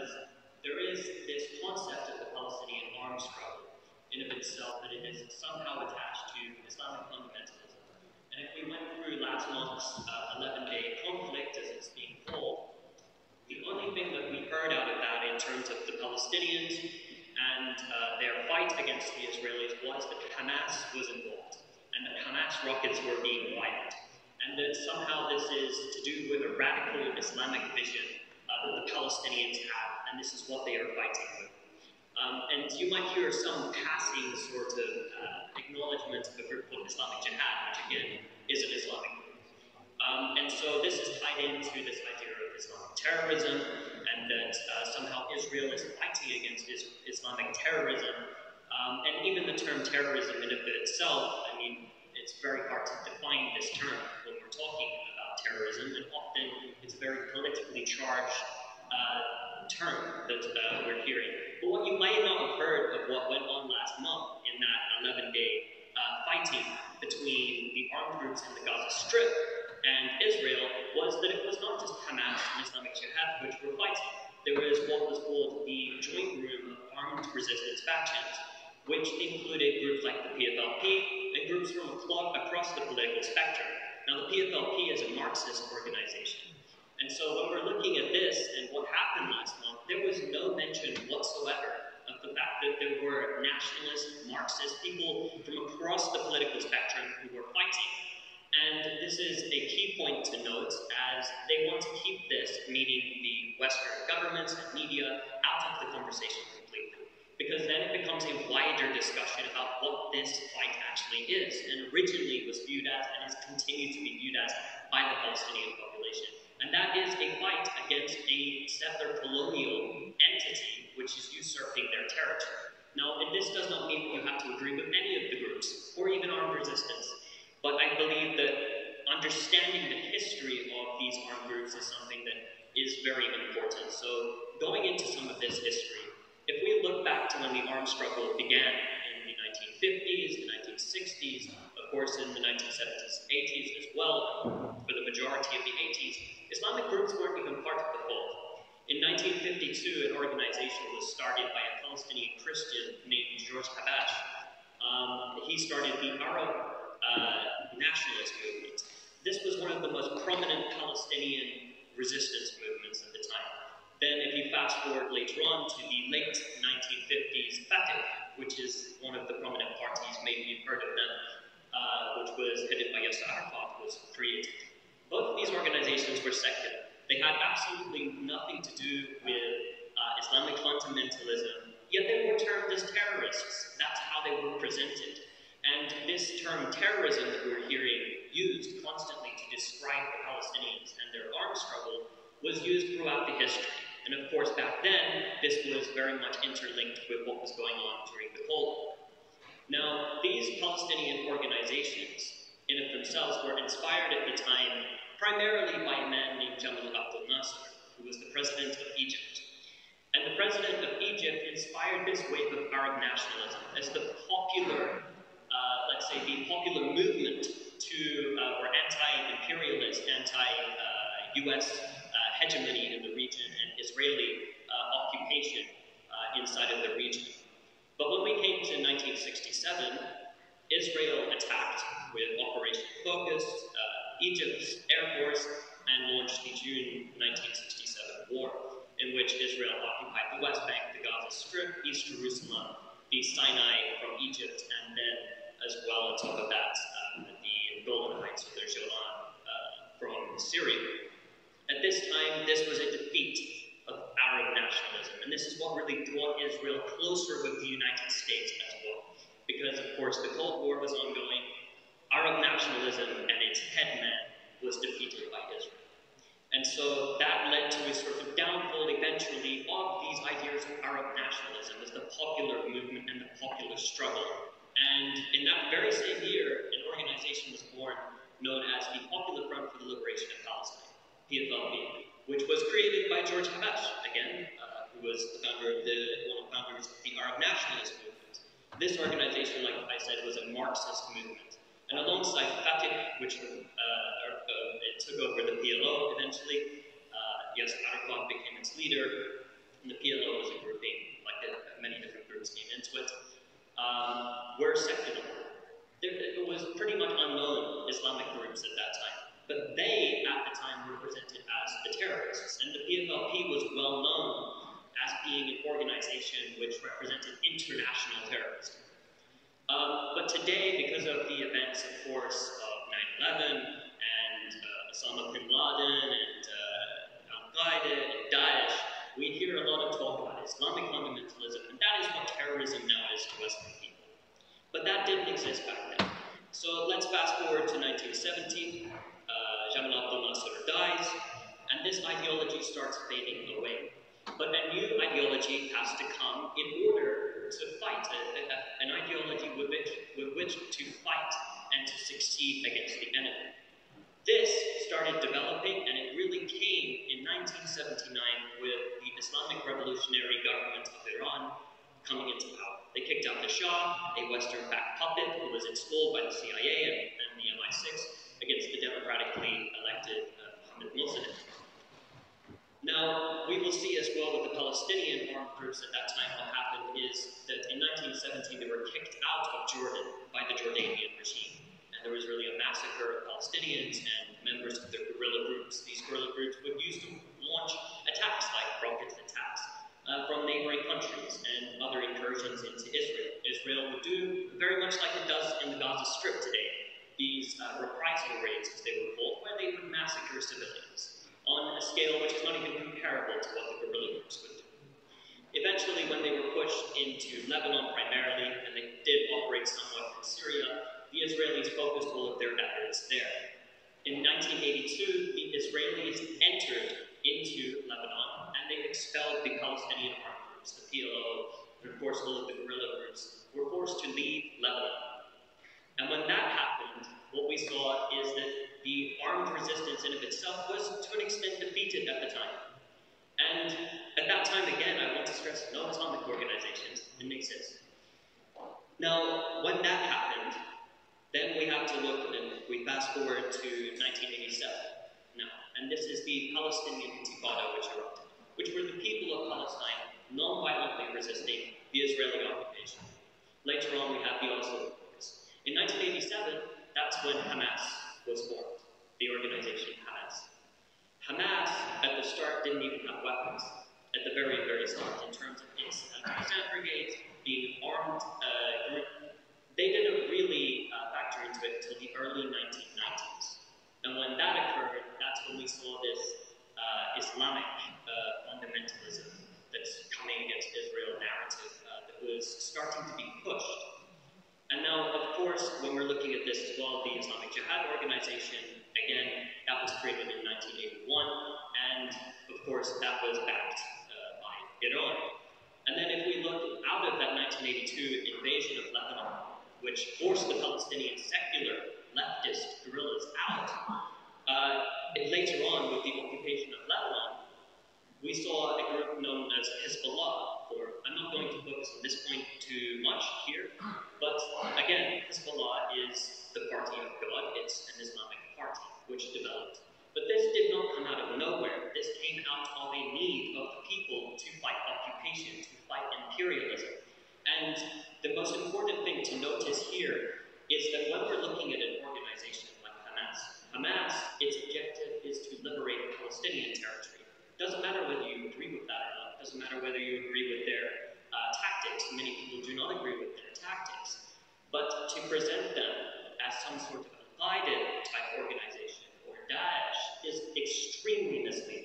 because there is this concept of the Palestinian arms struggle in of itself that it is somehow attached to Islamic fundamentalism. And if we went through last month's 11-day uh, conflict, as it's being called, the only thing that we heard out of that in terms of the Palestinians and uh, their fight against the Israelis was that Hamas was involved and that Hamas rockets were being fired. And that somehow this is to do with a radical Islamic vision uh, that the Palestinians have, and this is what they are fighting with. Um, and you might hear some passing sort of uh, acknowledgement of a group called Islamic Jihad, which again is an Islamic group. Um, and so this is tied into this idea of Islamic terrorism, and that uh, somehow Israel is fighting against is Islamic terrorism. Um, and even the term terrorism in of itself, I mean, it's very hard to define this term when we're talking about terrorism, and often it's very politically charged uh, term that uh, we're hearing. But what you might not have heard of what went on last month in that 11-day uh, fighting between the armed groups in the Gaza Strip and Israel was that it was not just Hamas and Islamic Jihad which were fighting. There was what was called the Joint Room of Armed Resistance Factions, which included groups like the PFLP and groups from across the political spectrum. Now, the PFLP is a Marxist organization. And so when we're looking at this and what happened last month, there was no mention whatsoever of the fact that there were nationalist, Marxist people from across the political spectrum who were fighting. And this is a key point to note as they want to keep this, meaning the Western governments and media, out of the conversation completely. Because then it becomes a wider discussion about what this fight actually is, and originally was viewed as, and is continued to be viewed as, by the Palestinian population. And that is a fight against a settler colonial entity which is usurping their territory. Now, and this does not mean that you have to agree with any of the groups, or even armed resistance, but I believe that understanding the history of these armed groups is something that is very important. So, going into some of this history, if we look back to when the armed struggle began in the 1950s, the 1960s, of course in the 1970s, 80s as well, for the majority of the 80s, Islamic groups weren't even part of the fold. In 1952, an organization was started by a Palestinian Christian named George Habash. Um, he started the Arab uh, nationalist movement. This was one of the most prominent Palestinian resistance movements at the time. Then, if you fast forward later on to the late 1950s, Fatah, which is one of the prominent parties, maybe you've heard of them, uh, which was headed by Yasser Arafat, was created. Both of these They had absolutely nothing to do with uh, Islamic fundamentalism, yet they were termed as terrorists. That's how they were presented. And this term terrorism that we're hearing used constantly to describe the Palestinians and their armed struggle was used throughout the history. And of course, back then, this was very much interlinked with what was going on during the Cold War. Now, these Palestinian organizations, in of themselves, were inspired at the time primarily by a man named Jamal Abdel Nasser, who was the president of Egypt. And the president of Egypt inspired this wave of Arab nationalism as the popular, uh, let's say, the popular movement to, uh, or anti-imperialist, anti-US uh, hegemony in the region and Israeli uh, occupation uh, inside of the region. But when we came to 1967, Israel attacked with Operation Focus, Egypt's Air Force and launched the June 1967 war, in which Israel occupied the West Bank, the Gaza Strip, East Jerusalem, the Sinai from Egypt, and then, as well on top of that, um, the Golan Heights of the Golan uh, from Syria. At this time, this was a defeat of Arab nationalism, and this is what really brought Israel closer with the United States as well. Because, of course, the Cold War was ongoing, Arab nationalism and its headman was defeated by Israel. And so that led to a sort of downfall eventually of these ideas of Arab nationalism as the popular movement struggle. And in that very same year, an organization was born known as the Popular Front for the Liberation of Palestine, PFLP, which was created by George Habash, again, uh, who was the founder of the, one of the founders of the Arab nationalist movement. This organization, like I said, was a Marxist movement. And alongside Fatah, which uh, uh, took over the PLO eventually, uh, Yasser Arafat became its leader. and the PLO was a grouping, like the, many different groups came into it, um, were secular. There, it was pretty much unknown Islamic groups at that time, but they at the time were presented as the terrorists, and the PFLP was well known as being an organization which represented international terrorism. Um, but today, because of the events, of course, of 9 11 and uh, Osama bin Laden and uh, Al Qaeda and Daesh, we hear a lot of talk about Islamic fundamentalism, and that is what terrorism now is to Western people. But that didn't exist back then. So let's fast forward to 1970. Uh, Jamal Abdel Nasser dies, and this ideology starts fading away. But a new ideology has to come in order to fight, a, a, an ideology with which, with which to fight and to succeed against the enemy. This started developing, and it really came in 1979 with the Islamic Revolutionary Government of Iran coming into power. They kicked out the Shah, a Western-backed puppet who was installed by the CIA and, and the MI6 against the democratically Now, we will see as well with the Palestinian armed groups at that time what happened is that in 1917 they were kicked out of Jordan by the Jordanian regime and there was really a massacre of Palestinians and members of their guerrilla groups. These guerrilla groups would use to launch attacks like rocket attacks uh, from neighboring countries and other incursions into Israel. Israel would do very much like it does in the Gaza Strip today, these uh, reprisal raids, as they were called, where they would massacre civilians on a scale which is not even comparable to what the guerrilla groups would do. Eventually, when they were pushed into Lebanon primarily, and they did operate somewhat in Syria, the Israelis focused all of their efforts there. In 1982, the Israelis entered into Lebanon and they expelled the Palestinian armed groups, the PLO, and of course all of the guerrilla groups, were forced to leave Lebanon. And when that happened, what we saw is that the armed resistance in of itself was to an extent defeated at the time. And at that time, again, I want to stress no Islamic organizations didn't exist. Now, when that happened, then we have to look, and we fast forward to 1987 now, and this is the Palestinian Intifada which erupted, which were the people of Palestine non-violently resisting the Israeli occupation. Later on, we have the Oslo Accords. In 1987, that's when Hamas was formed, the organization has. Hamas, at the start, didn't even have weapons, at the very, very start, in terms of its anti-Qassam brigades, being armed uh, group they didn't really uh, factor into it until the early 1990s. And when that occurred, that's when we saw this uh, Islamic uh, fundamentalism that's coming against Israel narrative uh, that was starting to be pushed. And now, of course, when we're looking at this as well, the Islamic Jihad organization, again, that was created in 1981, and of course, that was backed uh, by Iran. And then if we look out of that 1982 invasion of Lebanon, which forced the Palestinian secular leftist guerrillas out. Uh, later on, with the occupation of Lebanon, we saw a group known as Hezbollah, or I'm not going to focus on this point too much here, but again, Hezbollah is the party of God, it's an Islamic party which developed. But this did not come out of nowhere. This came out of a need of the people to fight occupation, to fight imperialism. And the most important thing to notice here is that when we're looking at To present them as some sort of an type organization or Daesh is extremely misleading.